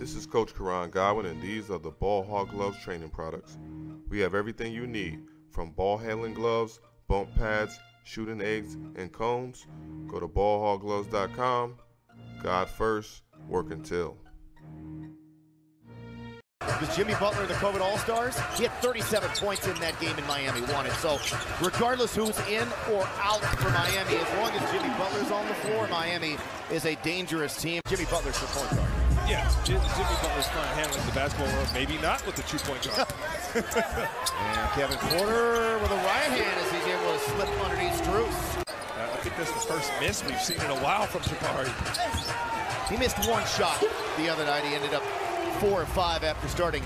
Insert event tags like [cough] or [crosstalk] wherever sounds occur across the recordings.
This is Coach Karan Godwin, and these are the Ball Hog Gloves training products. We have everything you need from ball handling gloves, bump pads, shooting eggs, and cones. Go to ballhoggloves.com. God first, work until. Was Jimmy Butler the COVID All Stars? He had 37 points in that game in Miami, won it. So, regardless who's in or out for Miami, as long as Jimmy Butler's on the floor, Miami is a dangerous team. Jimmy Butler's the point guard. Yeah, Jimmy Butler's fine handling the basketball, or maybe not with the two-point guard. [laughs] and Kevin Porter with a right hand as he's able to slip underneath Strus. Uh, I think that's the first miss we've seen in a while from Jabari. He missed one shot the other night. He ended up four of five after starting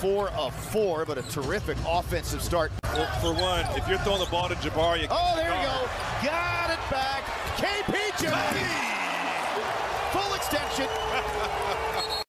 four of four, but a terrific offensive start. Well, for one, if you're throwing the ball to Jabari, you oh, there you go, got it back, KPJ, full extension. [laughs]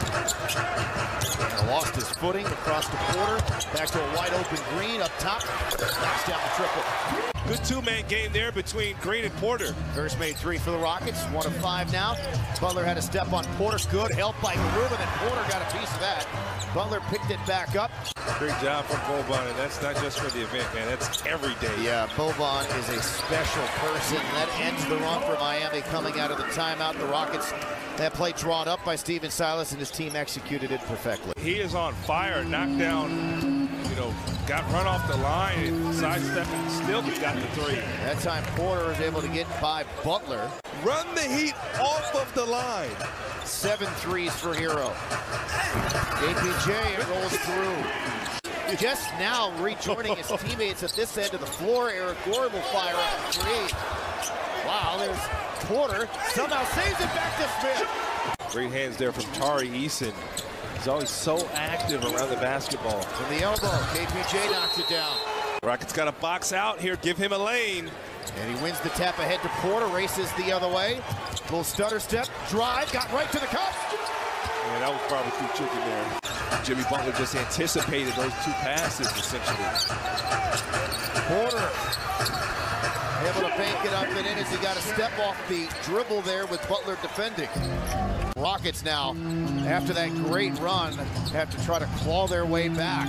lost his footing across the quarter, back to a wide open Green up top, knocks down the triple. Good two-man game there between Green and Porter. First made three for the Rockets, one of five now. Butler had a step on Porter, good help by Garuba, then Porter got a piece of that. Butler picked it back up. Great job from Boban, and that's not just for the event, man. That's every day. Yeah, Boban is a special person. That ends the run for Miami coming out of the timeout. The Rockets, that play drawn up by Stephen Silas, and his team executed it perfectly. He is on fire, knocked down, know, got run off the line, and sidestepping, still got the three. That time Porter was able to get by Butler. Run the Heat off of the line. Seven threes for Herro. APJ rolls through. Just now rejoining his teammates at this end of the floor. Eric Gordon will fire up three. Wow, there's Porter. Somehow saves it back to Smith. Great hands there from Tari Eason. He's always so active around the basketball. From the elbow, KPJ knocks it down. Rockets got a box out here. Give him a lane. And he wins the tap ahead to Porter, races the other way. Little stutter step, drive, got right to the cup. Yeah, that was probably too chicken there. Jimmy Butler just anticipated those two passes, essentially. Porter able to bank it up and in as he got a step off the dribble there with Butler defending. Rockets now, after that great run, have to try to claw their way back.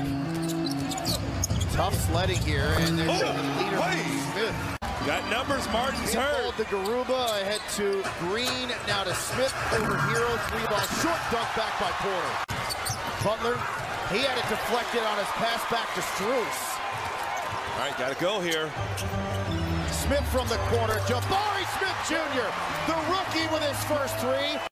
Tough sledding here, and there's oh, the leader, Smith. Got numbers, Martin's hurt. The Garuba ahead to Green, now to Smith over Herro, three ball short dunk back by Porter. Butler, he had it deflected on his pass back to Strus. All right, gotta go here. Smith from the corner, Jabari Smith Jr., the rookie with his first three.